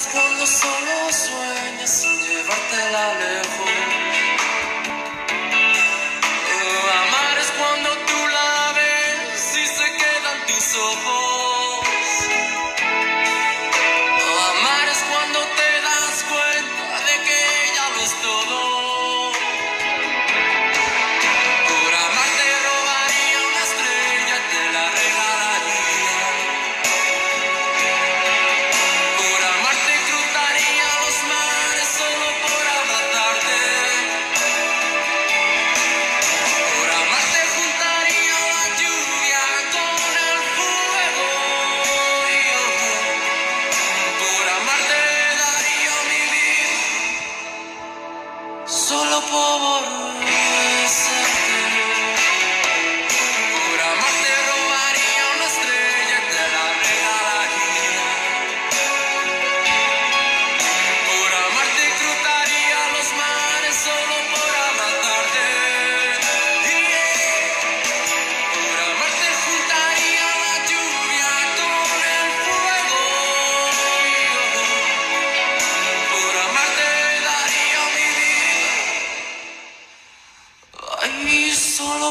es cuando solo sueñas sin llevártela lejos. Oh, amar es cuando tú la ves y se quedan tus ojos. solo por ese solo